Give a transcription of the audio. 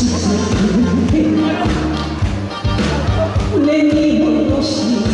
시작이 내 미운 도시